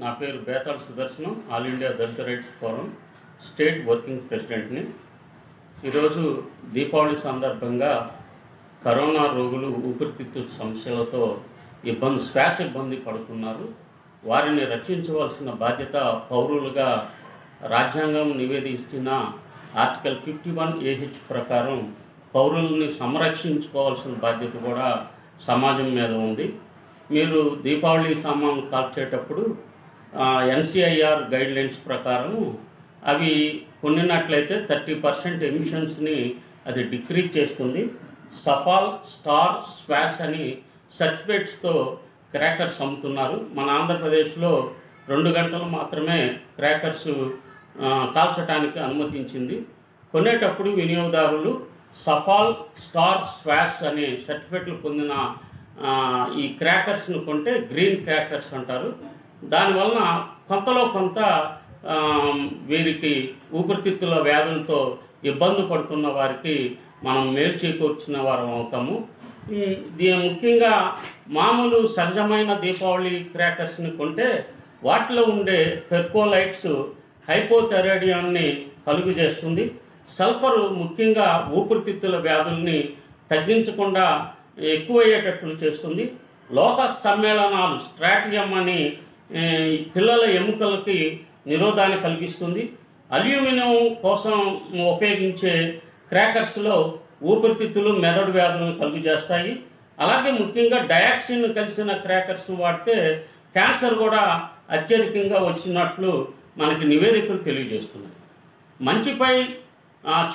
నా పేరు Betal Sudarshanam all India Dalit rights forum state working ప్రెసిడెంట్ని. ఈరోజు దీపావళి సందర్భంగా కరోనా రోగులు ఊపిరితిత్తు సమస్యలతో ఇబ్బంది శ్వాస ఇబ్బంది పడుతున్నారు. వారిని రక్షించవలసిన బాధ్యత పౌరులుగా రాజ్యాంగం నివేదించిన article fifty one A H ప్రకారం పౌరుల్ని సంరక్షించుకోవాల్సిన బాధ్యత కూడా సమాజం మీద ఉంది. మీరు దీపావళి సామాన్లు కాల్చేటప్పుడు ఎన్సిఐఆర్ గైడ్లైన్స్ ప్రకారం అవి కొన్నినట్లయితే థర్టీ పర్సెంట్ ఎమిషన్స్ని అది డిక్రీజ్ చేస్తుంది. సఫాల్ స్టార్ స్వాస్ అని సర్టిఫికేట్స్తో క్రాకర్స్ అమ్ముతున్నారు. మన ఆంధ్రప్రదేశ్లో రెండు గంటలు మాత్రమే క్రాకర్స్ కాల్చడానికి అనుమతించింది. కొనేటప్పుడు వినియోగదారులు సఫాల్ స్టార్ స్వాస్ అనే సర్టిఫికెట్లు పొందిన ఈ క్రాకర్స్ను కొంటే గ్రీన్ క్రాకర్స్ అంటారు. దానివలన కొంతలో కొంత వీరికి ఊపిరితిత్తుల వ్యాధులతో ఇబ్బంది పడుతున్న వారికి మనం మేలు చేకూర్చిన వారం అవుతాము. దీని ముఖ్యంగా మామూలు సహజమైన దీపావళి క్రాకర్స్ని కొంటే వాటిలో ఉండే పెర్కోలైట్స్ హైపోథైరాయిడియాన్ని కలుగు చేస్తుంది. సల్ఫర్ ముఖ్యంగా ఊపిరితిత్తుల వ్యాధుల్ని తగ్గించకుండా ఎక్కువయ్యేటట్లు చేస్తుంది. లోహ సమ్మేళనాలు స్ట్రాటియం అని పిల్లల ఎముకలకి నిరోధాన్ని కలిగిస్తుంది. అల్యూమినియం కోసం ఉపయోగించే క్రాకర్స్లో ఊపిరితిత్తులు మెదడు వ్యాధులను కలుగు చేస్తాయి అలాగే ముఖ్యంగా డయాక్సిన్ కలిసిన క్రాకర్స్ వాడితే క్యాన్సర్ కూడా అత్యధికంగా వచ్చినట్లు మనకి నివేదికలు తెలియజేస్తున్నాయి. మంచిపై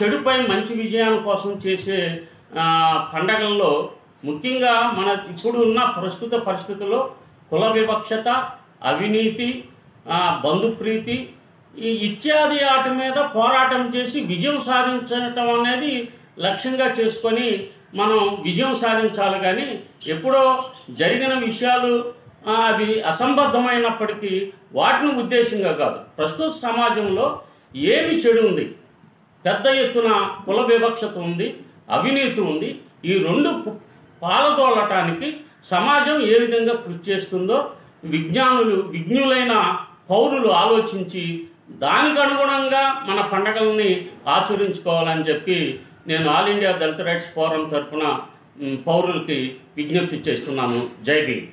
చెడుపై మంచి విజయం కోసం చేసే పండగల్లో ముఖ్యంగా మన ఇప్పుడు ఉన్న ప్రస్తుత పరిస్థితుల్లో కుల వివక్షత అవినీతి బంధుప్రీతి ఈ ఇత్యాది ఆట మీద పోరాటం చేసి విజయం సాధించటం అనేది లక్ష్యంగా చేసుకొని మనం విజయం సాధించాలి. కానీ ఎప్పుడో జరిగిన విషయాలు అవి అసంబద్ధమైనప్పటికీ వాటిని ఉద్దేశంగా కాదు. ప్రస్తుత సమాజంలో ఏమి చెడు ఉంది? పెద్ద ఎత్తున కుల వివక్షత ఉంది అవినీతి ఉంది. ఈ రెండు పాలదోలటానికి సమాజం ఏ విధంగా కృషి చేస్తుందో విజ్ఞానులు విజ్ఞులైన పౌరులు ఆలోచించి దానికి అనుగుణంగా మన పండగల్ని ఆచరించుకోవాలని చెప్పి నేను all India Dalit rights forum తరఫున పౌరులకి విజ్ఞప్తి చేస్తున్నాను. జై భీమ్.